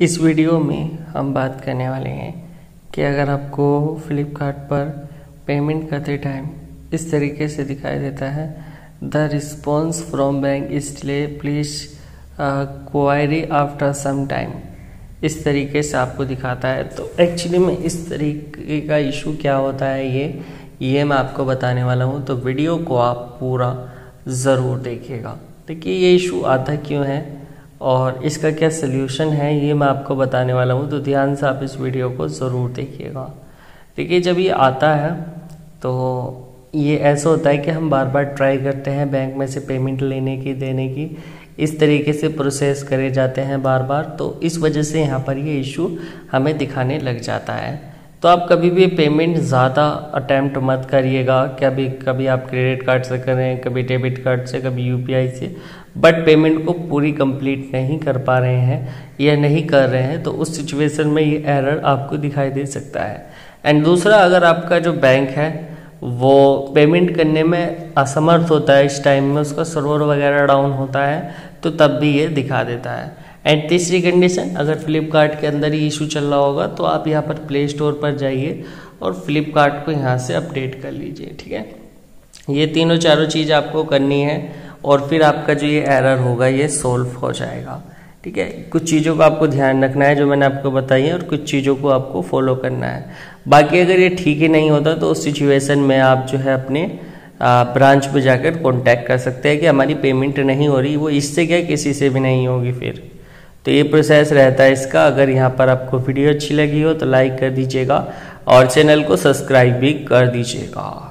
इस वीडियो में हम बात करने वाले हैं कि अगर आपको फ्लिपकार्ट पर पेमेंट करते टाइम इस तरीके से दिखाई देता है, the response from bank is delay please query after some time इस तरीके से आपको दिखाता है। तो एक्चुअली में इस तरीके का इशू क्या होता है ये ये मैं आपको बताने वाला हूँ। तो वीडियो को आप पूरा ज़रूर देखिएगा। देखिए, ये इशू आता क्यों है? और इसका क्या सल्यूशन है, ये मैं आपको बताने वाला हूँ। तो ध्यान से आप इस वीडियो को ज़रूर देखिएगा। देखिए, जब ये आता है तो ये ऐसा होता है कि हम बार बार ट्राई करते हैं बैंक में से पेमेंट लेने की, देने की। इस तरीके से प्रोसेस करे जाते हैं बार बार तो इस वजह से यहाँ पर ये इशू हमें दिखाने लग जाता है। तो आप कभी भी पेमेंट ज़्यादा अटैम्प्ट मत करिएगा। कभी कभी आप क्रेडिट कार्ड से करें, कभी डेबिट कार्ड से, कभी यूपीआई से। बट पेमेंट को पूरी कंप्लीट नहीं कर पा रहे हैं या नहीं कर रहे हैं तो उस सिचुएशन में ये एरर आपको दिखाई दे सकता है। एंड दूसरा, अगर आपका जो बैंक है, वो पेमेंट करने में असमर्थ होता है, इस टाइम में उसका सर्वर वगैरह डाउन होता है तो तब भी ये दिखा देता है। एंड तीसरी कंडीशन अगर फ्लिपकार्ट के अंदर ही इशू चल रहा होगा तो आप यहाँ पर प्ले स्टोर पर जाइए और फ्लिपकार्ट को यहाँ से अपडेट कर लीजिए, ठीक है? ये तीनों चारों चीज़ आपको करनी है। और फिर आपका जो ये एरर होगा, ये सोल्व हो जाएगा। ठीक है? कुछ चीज़ों को आपको ध्यान रखना है, जो मैंने आपको बताई है, और कुछ चीज़ों को आपको फॉलो करना है। बाकी अगर ये ठीक ही नहीं होता तो उस सिचुएशन में आप जो है अपने ब्रांच पे जाकर कांटेक्ट कर सकते हैं कि हमारी पेमेंट नहीं हो रही, वो इससे क्या किसी से भी नहीं होगी फिर। तो ये प्रोसेस रहता है इसका। अगर यहाँ पर आपको वीडियो अच्छी लगी हो तो लाइक कर दीजिएगा, और चैनल को सब्सक्राइब भी कर दीजिएगा।